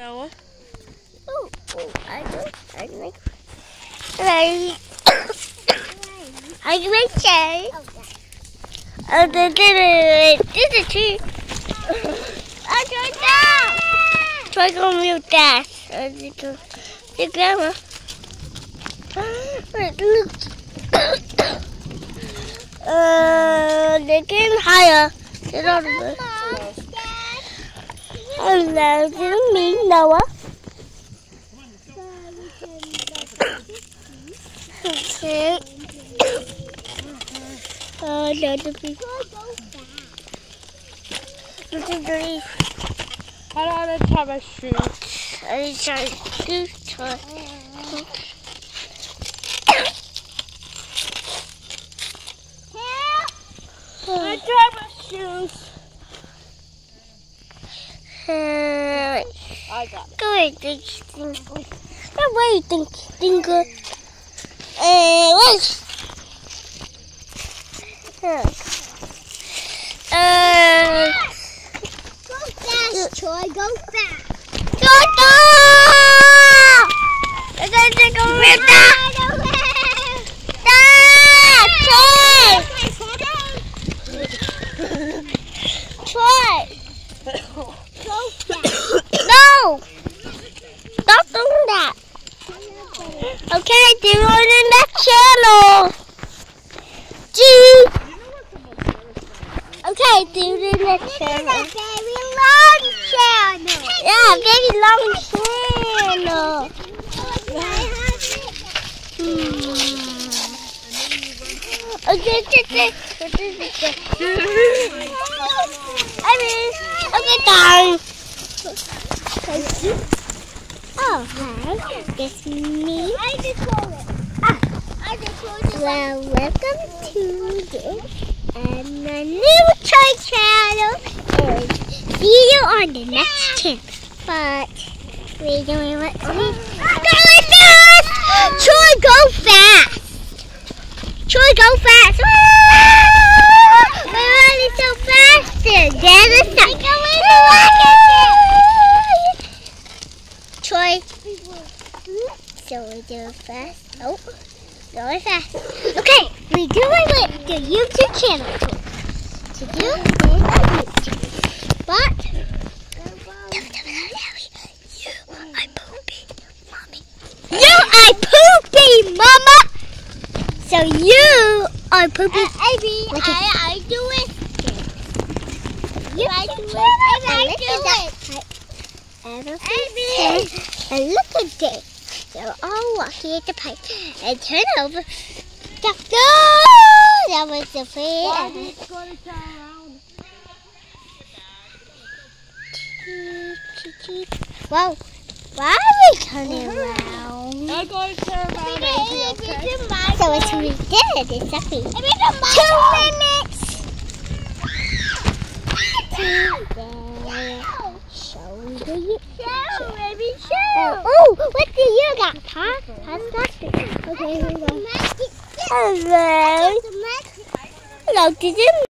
Noah. Oh, oh, I do. I like. I I like say. Oh, the the this is tree. I don't know. Try to mute that. The grandma. Look. Uh, they're getting higher. They're not. Hello, is me, Noah. Oh, no, the people. Look at the How do I try my shoes? I try to try. I try my shoes. Uh, got it. go ahead, think. Go away, think. Uh, let's. Uh, Go fast, Troy. Go fast. Toto! It's a chicken with that. Troy! No! Stop doing that. Do it in that channel. Gee. Okay, do in that channel. very long channel. Yeah, very long channel. Hmm. Okay, okay, okay. I mean, okay, done. Oh, hi. It's me. I just told it. Ah. I just told it. Well, welcome to this and a new toy channel. And see you on the next channel. But we're doing what we go fast. Troy, go fast. Troy, go fast. We're running so fast. There's a stop. Troy. So we do fast. Oh. Really fast. Okay, we do it with the YouTube channel. To do this, but you are poopy, mommy. You are poopy, mama. So you are poopy. Look I, at- I do it. You I do it. do it. I do at that. And look at this. And look at this. They're all walking at the pipe. And turn over. No! That was the Why way. is going to turn around? Whoa. Why are we turning uh-huh. around? I'm going to turn around, okay? So it's we did. It's happy. I mean, the Two minutes. Today. Show you. Oh, oh, what do you got, huh? Okay, here we go. Hello. Hello, did you